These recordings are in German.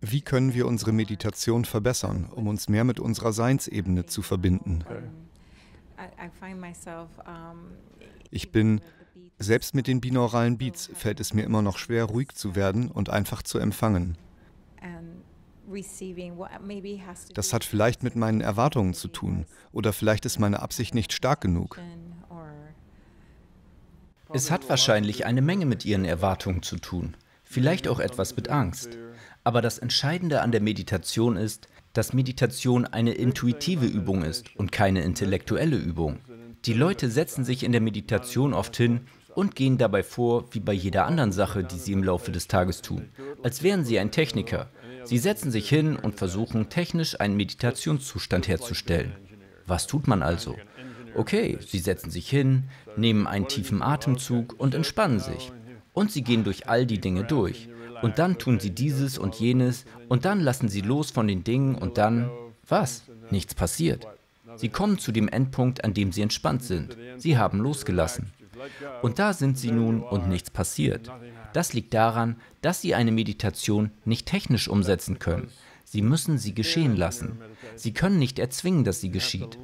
Wie können wir unsere Meditation verbessern, um uns mehr mit unserer Seinsebene zu verbinden? Ich bin, selbst mit den binauralen Beats fällt es mir immer noch schwer, ruhig zu werden und einfach zu empfangen. Das hat vielleicht mit meinen Erwartungen zu tun oder vielleicht ist meine Absicht nicht stark genug. Es hat wahrscheinlich eine Menge mit Ihren Erwartungen zu tun, vielleicht auch etwas mit Angst. Aber das Entscheidende an der Meditation ist, dass Meditation eine intuitive Übung ist und keine intellektuelle Übung. Die Leute setzen sich in der Meditation oft hin und gehen dabei vor, wie bei jeder anderen Sache, die sie im Laufe des Tages tun, als wären sie ein Techniker. Sie setzen sich hin und versuchen technisch einen Meditationszustand herzustellen. Was tut man also? Okay, sie setzen sich hin, nehmen einen tiefen Atemzug und entspannen sich. Und sie gehen durch all die Dinge durch. Und dann tun sie dieses und jenes und dann lassen sie los von den Dingen und dann, was? Nichts passiert. Sie kommen zu dem Endpunkt, an dem sie entspannt sind. Sie haben losgelassen. Und da sind sie nun und nichts passiert. Das liegt daran, dass sie eine Meditation nicht technisch umsetzen können. Sie müssen sie geschehen lassen. Sie können nicht erzwingen, dass sie geschieht.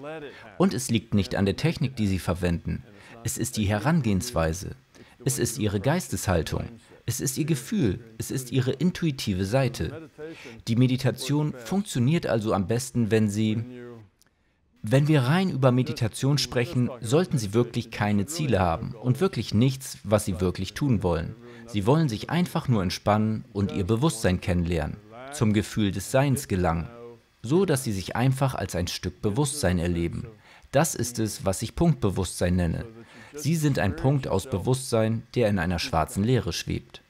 Und es liegt nicht an der Technik, die sie verwenden. Es ist die Herangehensweise. Es ist ihre Geisteshaltung. Es ist ihr Gefühl, es ist ihre intuitive Seite. Die Meditation funktioniert also am besten, wenn Sie... Wenn wir rein über Meditation sprechen, sollten Sie wirklich keine Ziele haben und wirklich nichts, was Sie wirklich tun wollen. Sie wollen sich einfach nur entspannen und Ihr Bewusstsein kennenlernen, zum Gefühl des Seins gelangen, so dass Sie sich einfach als ein Stück Bewusstsein erleben. Das ist es, was ich Punktbewusstsein nenne. Sie sind ein Punkt aus Bewusstsein, der in einer schwarzen Leere schwebt.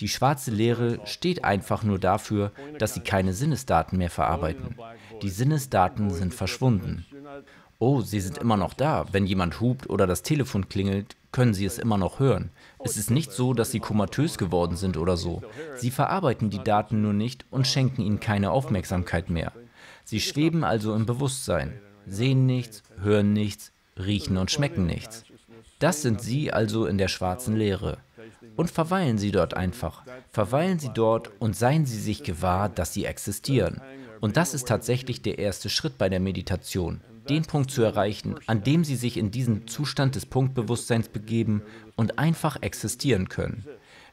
Die schwarze Leere steht einfach nur dafür, dass sie keine Sinnesdaten mehr verarbeiten. Die Sinnesdaten sind verschwunden. Oh, sie sind immer noch da. Wenn jemand hupt oder das Telefon klingelt, können sie es immer noch hören. Es ist nicht so, dass sie komatös geworden sind oder so. Sie verarbeiten die Daten nur nicht und schenken ihnen keine Aufmerksamkeit mehr. Sie schweben also im Bewusstsein, sehen nichts, hören nichts, riechen und schmecken nichts. Das sind Sie also in der schwarzen Leere. Und verweilen Sie dort einfach. Verweilen Sie dort und seien Sie sich gewahr, dass Sie existieren. Und das ist tatsächlich der erste Schritt bei der Meditation, den Punkt zu erreichen, an dem Sie sich in diesen Zustand des Punktbewusstseins begeben und einfach existieren können.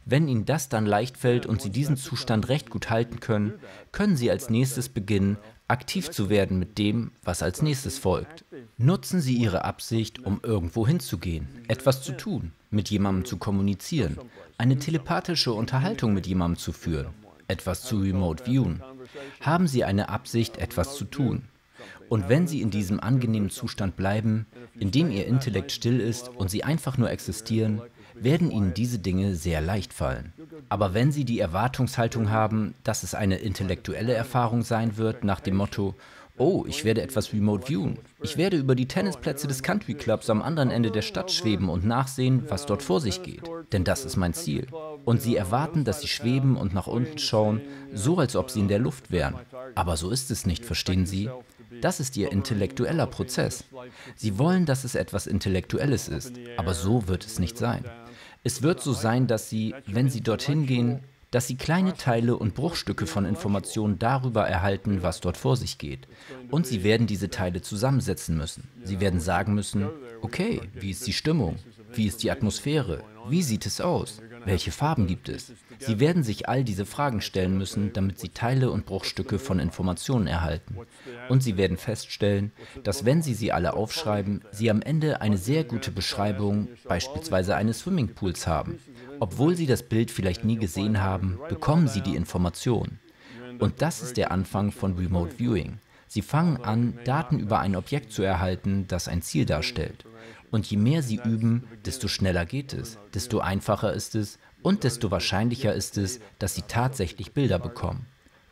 Wenn Ihnen das dann leicht fällt und Sie diesen Zustand recht gut halten können, können Sie als nächstes beginnen, aktiv zu werden mit dem, was als nächstes folgt. Nutzen Sie Ihre Absicht, um irgendwo hinzugehen, etwas zu tun, mit jemandem zu kommunizieren, eine telepathische Unterhaltung mit jemandem zu führen, etwas zu remote viewen. Haben Sie eine Absicht, etwas zu tun. Und wenn Sie in diesem angenehmen Zustand bleiben, in dem Ihr Intellekt still ist und Sie einfach nur existieren, werden Ihnen diese Dinge sehr leicht fallen. Aber wenn Sie die Erwartungshaltung haben, dass es eine intellektuelle Erfahrung sein wird, nach dem Motto, oh, ich werde etwas remote viewen, ich werde über die Tennisplätze des Country Clubs am anderen Ende der Stadt schweben und nachsehen, was dort vor sich geht, denn das ist mein Ziel. Und Sie erwarten, dass Sie schweben und nach unten schauen, so als ob Sie in der Luft wären. Aber so ist es nicht, verstehen Sie? Das ist Ihr intellektueller Prozess. Sie wollen, dass es etwas Intellektuelles ist, aber so wird es nicht sein. Es wird so sein, dass Sie, wenn Sie dorthin gehen, dass Sie kleine Teile und Bruchstücke von Informationen darüber erhalten, was dort vor sich geht. Und Sie werden diese Teile zusammensetzen müssen. Sie werden sagen müssen, okay, wie ist die Stimmung? Wie ist die Atmosphäre? Wie sieht es aus? Welche Farben gibt es? Sie werden sich all diese Fragen stellen müssen, damit Sie Teile und Bruchstücke von Informationen erhalten. Und Sie werden feststellen, dass wenn Sie sie alle aufschreiben, Sie am Ende eine sehr gute Beschreibung beispielsweise eines Swimmingpools haben. Obwohl Sie das Bild vielleicht nie gesehen haben, bekommen Sie die Information. Und das ist der Anfang von Remote Viewing. Sie fangen an, Daten über ein Objekt zu erhalten, das ein Ziel darstellt. Und je mehr Sie üben, desto schneller geht es, desto einfacher ist es und desto wahrscheinlicher ist es, dass Sie tatsächlich Bilder bekommen.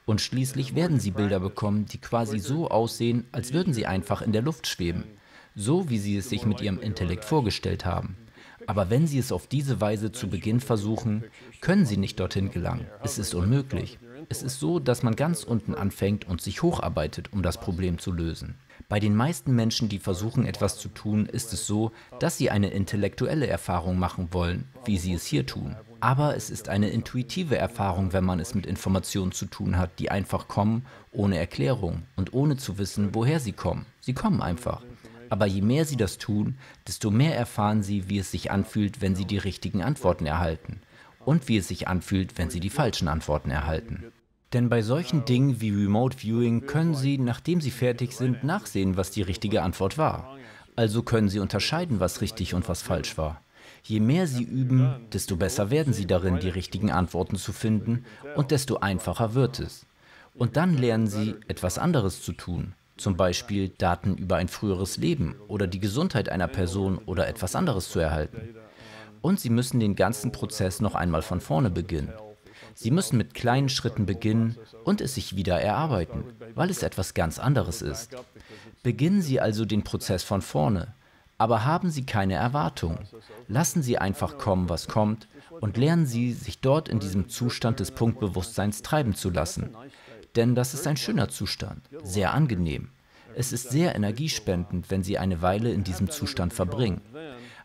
Und schließlich werden Sie Bilder bekommen, die quasi so aussehen, als würden Sie einfach in der Luft schweben, so wie Sie es sich mit Ihrem Intellekt vorgestellt haben. Aber wenn Sie es auf diese Weise zu Beginn versuchen, können Sie nicht dorthin gelangen. Es ist unmöglich. Es ist so, dass man ganz unten anfängt und sich hocharbeitet, um das Problem zu lösen. Bei den meisten Menschen, die versuchen, etwas zu tun, ist es so, dass sie eine intellektuelle Erfahrung machen wollen, wie sie es hier tun. Aber es ist eine intuitive Erfahrung, wenn man es mit Informationen zu tun hat, die einfach kommen, ohne Erklärung und ohne zu wissen, woher sie kommen. Sie kommen einfach. Aber je mehr sie das tun, desto mehr erfahren sie, wie es sich anfühlt, wenn sie die richtigen Antworten erhalten. Und wie es sich anfühlt, wenn sie die falschen Antworten erhalten. Denn bei solchen Dingen wie Remote Viewing können Sie, nachdem Sie fertig sind, nachsehen, was die richtige Antwort war. Also können Sie unterscheiden, was richtig und was falsch war. Je mehr Sie üben, desto besser werden Sie darin, die richtigen Antworten zu finden und desto einfacher wird es. Und dann lernen Sie, etwas anderes zu tun. Zum Beispiel Daten über ein früheres Leben oder die Gesundheit einer Person oder etwas anderes zu erhalten. Und Sie müssen den ganzen Prozess noch einmal von vorne beginnen. Sie müssen mit kleinen Schritten beginnen und es sich wieder erarbeiten, weil es etwas ganz anderes ist. Beginnen Sie also den Prozess von vorne, aber haben Sie keine Erwartung. Lassen Sie einfach kommen, was kommt, und lernen Sie, sich dort in diesem Zustand des Punktbewusstseins treiben zu lassen. Denn das ist ein schöner Zustand, sehr angenehm. Es ist sehr energiespendend, wenn Sie eine Weile in diesem Zustand verbringen.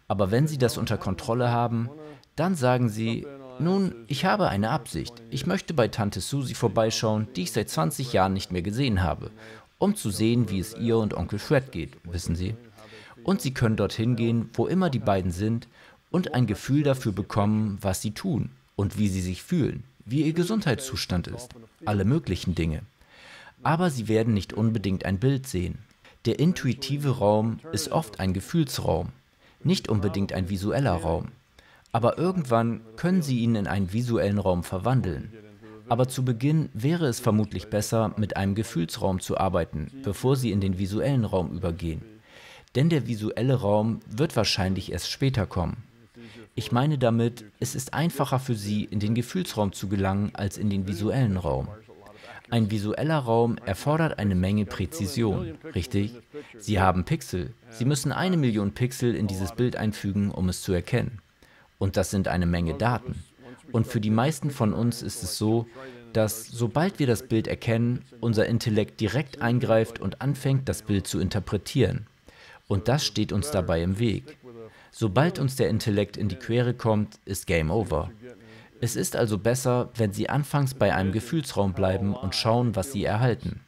Aber wenn Sie das unter Kontrolle haben, dann sagen Sie, nun, ich habe eine Absicht. Ich möchte bei Tante Susi vorbeischauen, die ich seit 20 Jahren nicht mehr gesehen habe, um zu sehen, wie es ihr und Onkel Fred geht, wissen Sie. Und Sie können dorthin gehen, wo immer die beiden sind, und ein Gefühl dafür bekommen, was sie tun und wie sie sich fühlen, wie ihr Gesundheitszustand ist, alle möglichen Dinge. Aber Sie werden nicht unbedingt ein Bild sehen. Der intuitive Raum ist oft ein Gefühlsraum, nicht unbedingt ein visueller Raum. Aber irgendwann können Sie ihn in einen visuellen Raum verwandeln. Aber zu Beginn wäre es vermutlich besser, mit einem Gefühlsraum zu arbeiten, bevor Sie in den visuellen Raum übergehen. Denn der visuelle Raum wird wahrscheinlich erst später kommen. Ich meine damit, es ist einfacher für Sie, in den Gefühlsraum zu gelangen, als in den visuellen Raum. Ein visueller Raum erfordert eine Menge Präzision, richtig? Sie haben Pixel. Sie müssen eine Million Pixel in dieses Bild einfügen, um es zu erkennen. Und das sind eine Menge Daten. Und für die meisten von uns ist es so, dass sobald wir das Bild erkennen, unser Intellekt direkt eingreift und anfängt, das Bild zu interpretieren. Und das steht uns dabei im Weg. Sobald uns der Intellekt in die Quere kommt, ist Game Over. Es ist also besser, wenn Sie anfangs bei einem Gefühlsraum bleiben und schauen, was Sie erhalten.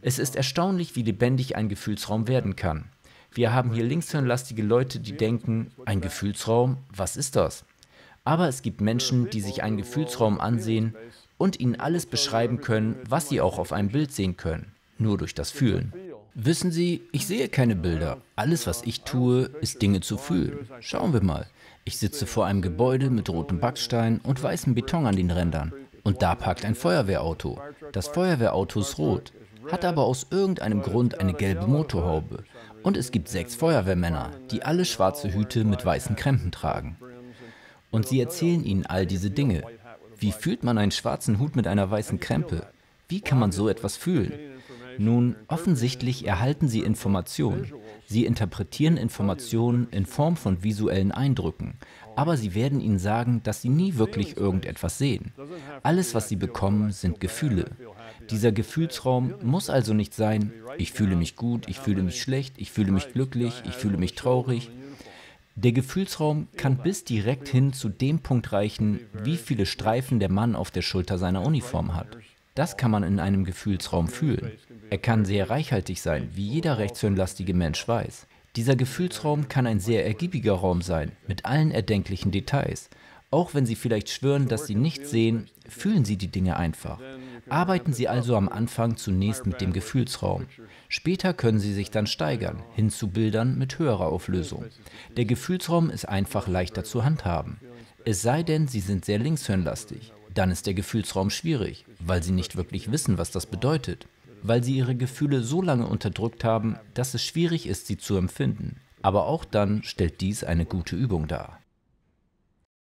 Es ist erstaunlich, wie lebendig ein Gefühlsraum werden kann. Wir haben hier linkshirnlastige Leute, die denken, ein Gefühlsraum, was ist das? Aber es gibt Menschen, die sich einen Gefühlsraum ansehen und ihnen alles beschreiben können, was sie auch auf einem Bild sehen können, nur durch das Fühlen. Wissen Sie, ich sehe keine Bilder. Alles, was ich tue, ist Dinge zu fühlen. Schauen wir mal. Ich sitze vor einem Gebäude mit rotem Backstein und weißem Beton an den Rändern. Und da parkt ein Feuerwehrauto. Das Feuerwehrauto ist rot, hat aber aus irgendeinem Grund eine gelbe Motorhaube. Und es gibt sechs Feuerwehrmänner, die alle schwarze Hüte mit weißen Krempen tragen. Und sie erzählen ihnen all diese Dinge. Wie fühlt man einen schwarzen Hut mit einer weißen Krempe? Wie kann man so etwas fühlen? Nun, offensichtlich erhalten sie Informationen. Sie interpretieren Informationen in Form von visuellen Eindrücken, aber sie werden ihnen sagen, dass sie nie wirklich irgendetwas sehen. Alles, was sie bekommen, sind Gefühle. Dieser Gefühlsraum muss also nicht sein, ich fühle mich gut, ich fühle mich schlecht, ich fühle mich glücklich, ich fühle mich traurig. Der Gefühlsraum kann bis direkt hin zu dem Punkt reichen, wie viele Streifen der Mann auf der Schulter seiner Uniform hat. Das kann man in einem Gefühlsraum fühlen. Er kann sehr reichhaltig sein, wie jeder rechtshirnlastige Mensch weiß. Dieser Gefühlsraum kann ein sehr ergiebiger Raum sein, mit allen erdenklichen Details. Auch wenn Sie vielleicht schwören, dass Sie nichts sehen, fühlen Sie die Dinge einfach. Arbeiten Sie also am Anfang zunächst mit dem Gefühlsraum. Später können Sie sich dann steigern, hin zu Bildern mit höherer Auflösung. Der Gefühlsraum ist einfach leichter zu handhaben. Es sei denn, Sie sind sehr linkshirnlastig. Dann ist der Gefühlsraum schwierig, weil Sie nicht wirklich wissen, was das bedeutet weil sie ihre Gefühle so lange unterdrückt haben, dass es schwierig ist, sie zu empfinden. Aber auch dann stellt dies eine gute Übung dar.